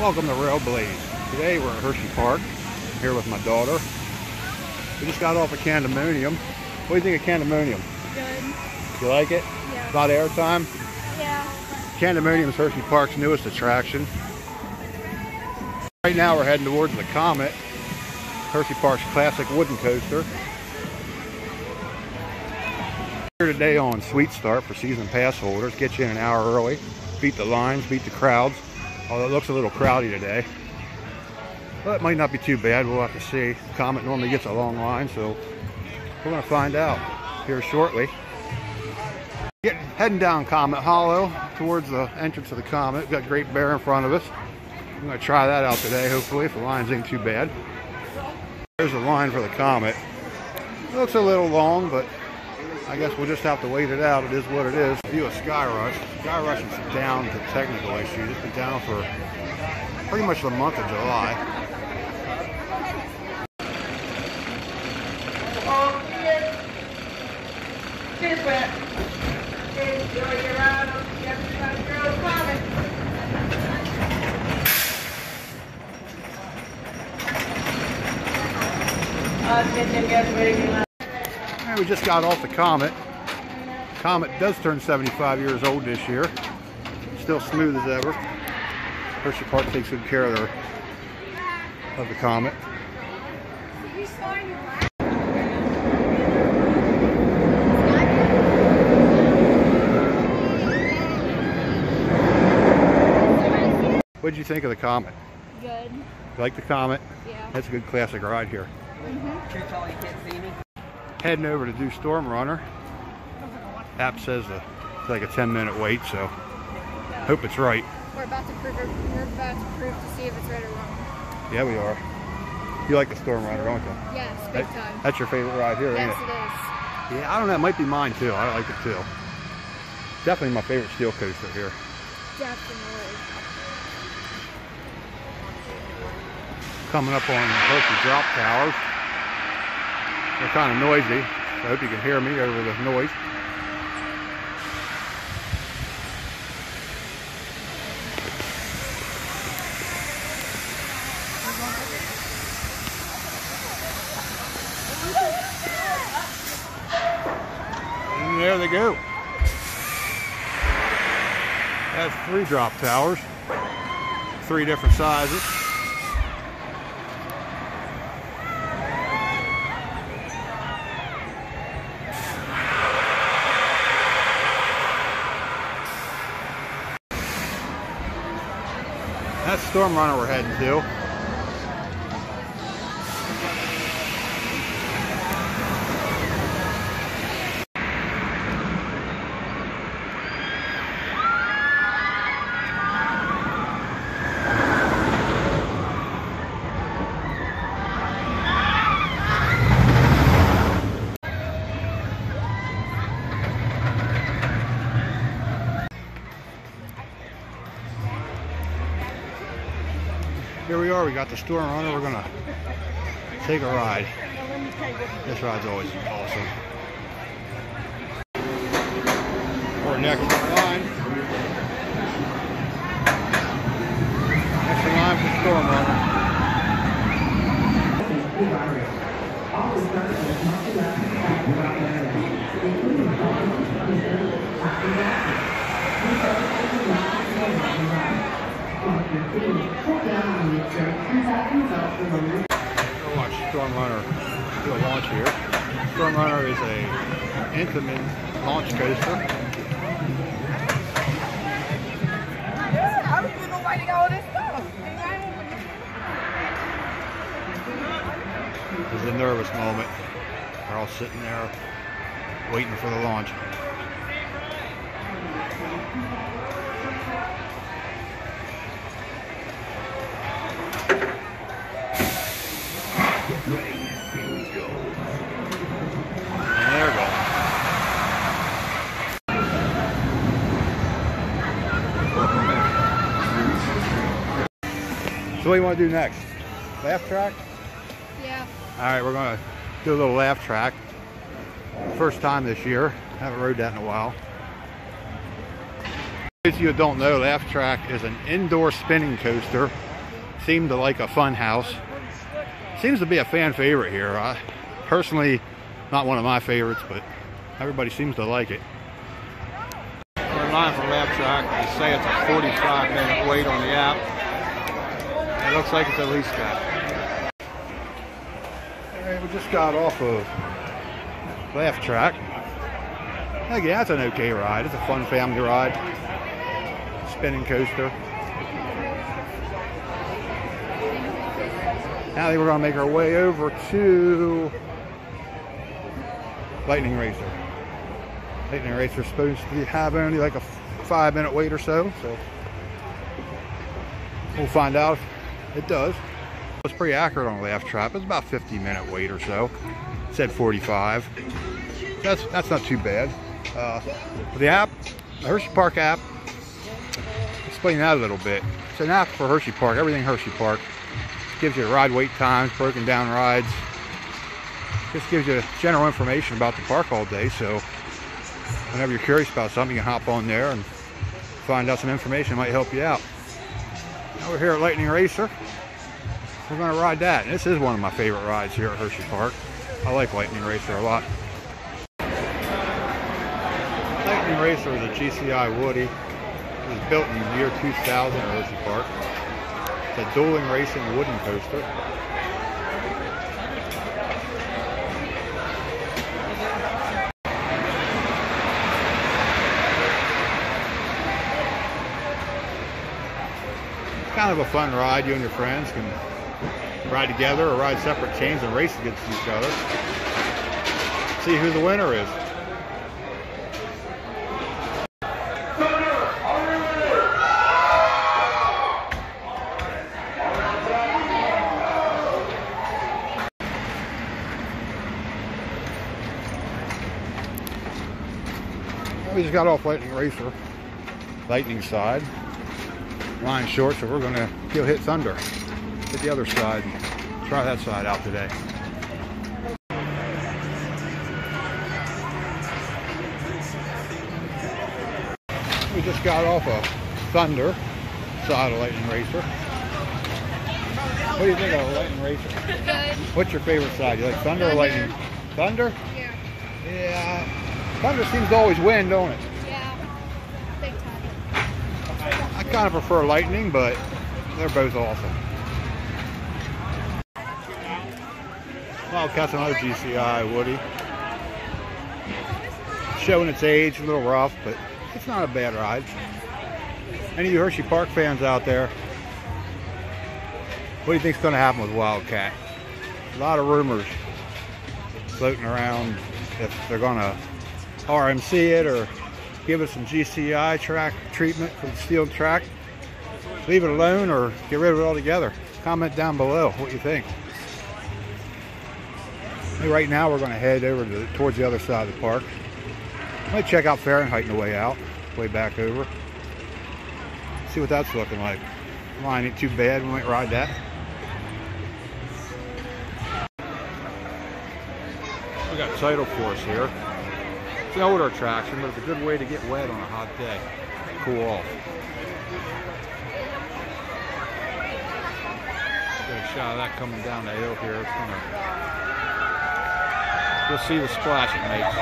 Welcome to Railblaze. Today we're at Hershey Park, here with my daughter. We just got off of Candymonium. What do you think of Candymonium? Good. You like it? Yeah. About airtime? Yeah. Candymonium is Hershey Park's newest attraction. Right now we're heading towards the Comet, Hershey Park's classic wooden coaster. Here today on Sweet Start for season pass holders. Get you in an hour early, beat the lines, beat the crowds. Although it looks a little crowdy today. But it might not be too bad, we'll have to see. Comet normally gets a long line, so we're gonna find out here shortly. Getting, heading down Comet Hollow towards the entrance of the Comet. We've got Great Bear in front of us. I'm going to try that out today, hopefully, if the lines ain't too bad. There's the line for the Comet. It looks a little long, but I guess we'll just have to wait it out. It is what it is. View of Sky Rush. Sky Rush is down to technical issues. It's been down for pretty much the month of July. Enjoy we just got off the Comet. Comet does turn 75 years old this year. Still smooth as ever. Hershey Park takes good care of their of the Comet. What did you think of the Comet? Good. You like the Comet? Yeah. That's a good classic ride here. Mm-hmm. Too tall, Heading over to do Storm Runner. App says uh it's like a 10 minute wait, so hope it's right. We're about to prove. We're about to prove to see if it's right or wrong. Yeah, we are. You like the Storm Runner, don't you? Yes, big That- time. that's your favorite ride here, yes, ain't it it? is. Yeah, I don't know. It might be mine too. I like it too. Definitely my favorite steel coaster here. Definitely. Coming up on Hershey Drop Towers. They're kind of noisy. So I hope you can hear me over the noise. And there they go. That's three drop towers. Three different sizes. That's Storm Runner we're heading to. Here we got the Storm Runner. We're gonna take a ride. This ride's always awesome. We're next in line. Next in line for Storm Runner. We'll watch Storm Runner do a launch here. Runner is a Intamin launch coaster. This. This is a nervous moment. They're all sitting there waiting for the launch. What do you want to do next? Laff Trakk? Yeah. All right, we're gonna do a little Laff Trakk. First time this year. Haven't rode that in a while. In case you don't know, Laff Trakk is an indoor spinning coaster seem to like a fun house. Seems to be a fan favorite here. I, personally, not one of my favorites, but everybody seems to like it. We're live from Laff Trakk. They say it's a 45 minute wait on the app. It looks like it's at least that. We just got off of Laff Trakk. Again, that's an okay ride. It's a fun family ride. Spinning coaster. Now we're going to make our way over to Lightning Racer. Lightning Racer's supposed to have only like a five minute wait or so, so we'll find out it does. It's pretty accurate on the Laff Trakk. It's about 50 minute wait or so. It said 45. That's that's not too bad. Uh, the app, the Hershey Park app, explain that a little bit. It's an app for Hershey Park, everything Hershey Park. Gives you ride wait times, broken down rides. Just gives you general information about the park all day. So whenever you're curious about something, you can hop on there and find out some information that might help you out. Now we're here at Lightning Racer. We're going to ride that. And this is one of my favorite rides here at Hershey Park. I like Lightning Racer a lot. Lightning Racer is a GCI Woody. It was built in the year 2000 at Hershey Park. It's a dueling racing wooden coaster. Kind of a fun ride. You and your friends can ride together or ride separate chains and race against each other. See who the winner is. We just got off Lightning Racer, Lightning side. Line short, so we're going to go hit Thunder. Hit the other side. Try that side out today. We just got off a Thunder side of Lightning Racer. What do you think of Lightning Racer? Good. What's your favorite side? You like Thunder or Lightning? Thunder? Yeah. Yeah. Thunder seems to always win, don't it? Yeah. Big time. I kind of prefer Lightning, but they're both awesome. Well, Wildcat's another GCI Woody. Showing its age, a little rough, but it's not a bad ride. Any of you Hershey Park fans out there, what do you think's going to happen with Wildcat? A lot of rumors floating around if they're going to RMC it or give it some GCI track treatment for the steel track. Leave it alone or get rid of it altogether. Comment down below what you think. Right now we're going to head over to towards the other side of the park. Might check out Fahrenheit on the way out, way back over. See what that's looking like. Line ain't too bad. We might ride that. We got Tidal Force here. It's an older attraction, but it's a good way to get wet on a hot day. Cool off. Get a shot of that coming down the hill here. It's gonna. You'll see the splash it makes.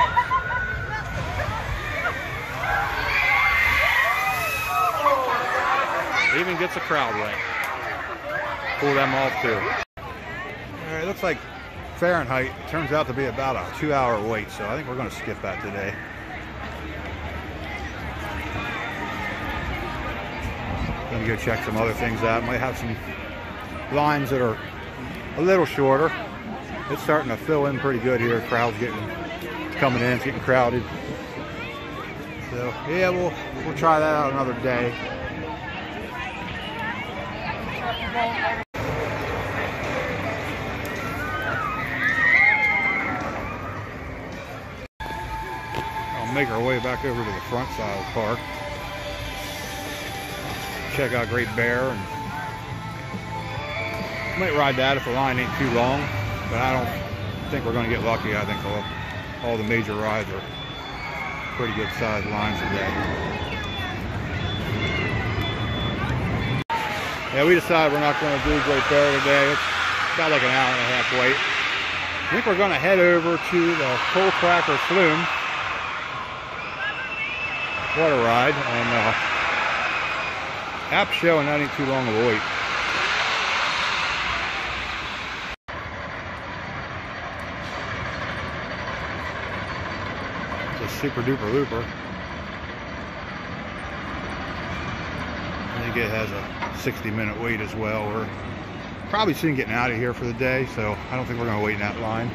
Even gets a crowd wet. Pull them off too. All right, looks like Fahrenheit turns out to be about a two hour wait, so I think we're going to skip that today. Gonna go check some other things out. Might have some lines that are a little shorter. It's starting to fill in pretty good here. Crowds getting coming in, it's getting crowded. So yeah, we'll we'll try that out another day. Make our way back over to the front side of the park. Check out Great Bear and might ride that if the line ain't too long, but I don't think we're going to get lucky. I think all, all the major rides are pretty good sized lines today. Yeah, we decided we're not going to do Great Bear today. It's about like an hour and a half wait. I think we're going to head over to the Coal Cracker Flume water ride, and uh, app showing not ain't too long of a wait. It's a SooperDooperLooper. I think it has a 60 minute wait as well. We're probably soon getting out of here for the day, so I don't think we're going to wait in that line.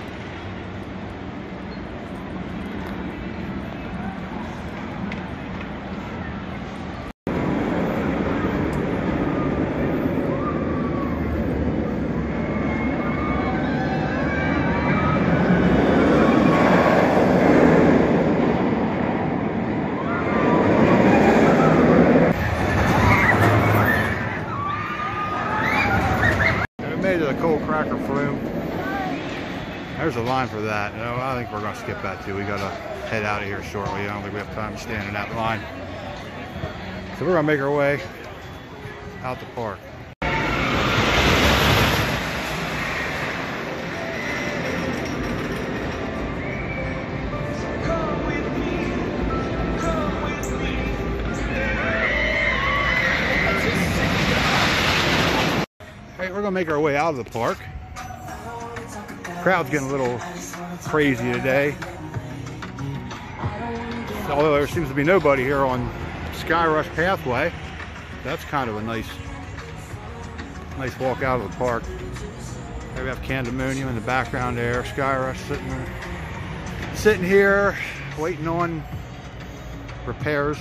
We made it to the Coal Cracker Flume. There's a line for that. No, I think we're going to skip that too. We got to head out of here shortly. I don't think we have time to stand in that line. So we're going to make our way out the park. Right, we're gonna make our way out of the park. Crowd's getting a little crazy today. Although there seems to be nobody here on Sky Rush Pathway. That's kind of a nice, nice walk out of the park. There we have Candymonium in the background there. Sky Rush sitting, sitting here, waiting on repairs.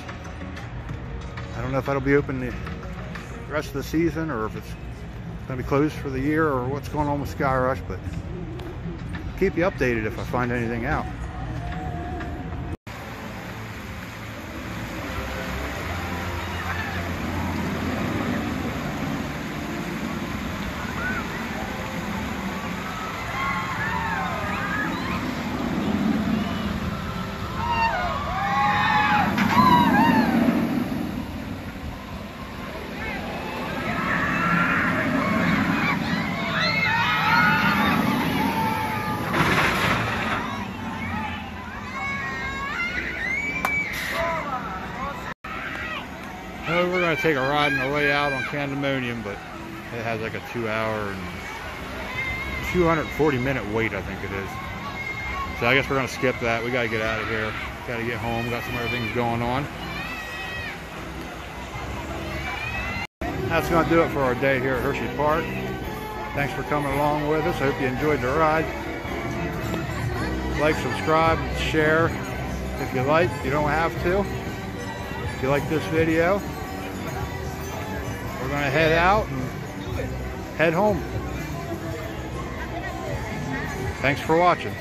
I don't know if that'll be open the rest of the season or if it's going to be closed for the year or what's going on with Sky Rush, but keep you updated if I find anything out. Take a ride on the way out on Candymonium, but it has like a two hour and 240 minute wait, I think it is. So I guess we're to skip that. We got to get out of here. Got to get home. Got some other things going on. That's to do it for our day here at Hershey Park. Thanks for coming along with us. I hope you enjoyed the ride. Like, subscribe, share if you like. You don't have to. If you like this video, going to head out and head home. Thanks for watching.